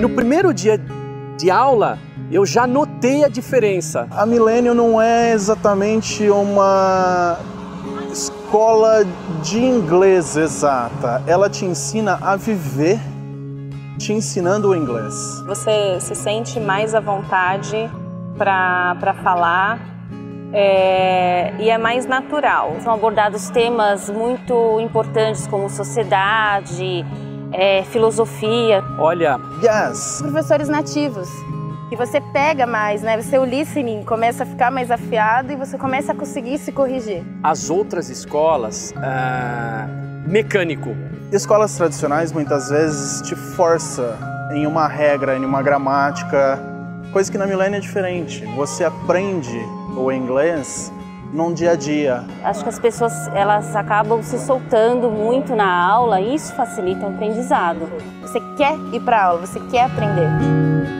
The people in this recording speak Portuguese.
no primeiro dia de aula, eu já notei a diferença. A Milênio não é exatamente uma escola de inglês exata. Ela te ensina a viver te ensinando o inglês. Você se sente mais à vontade para falar é, e é mais natural. São abordados temas muito importantes como sociedade, é, filosofia. Olha, yes. professores nativos que você pega mais, né? Você o listening começa a ficar mais afiado e você começa a conseguir se corrigir. As outras escolas, ah, mecânico. Escolas tradicionais muitas vezes te força em uma regra, em uma gramática, coisa que na Milênio é diferente. Você aprende o inglês num dia a dia. Acho que as pessoas elas acabam se soltando muito na aula e isso facilita o aprendizado. Você quer ir para aula, você quer aprender.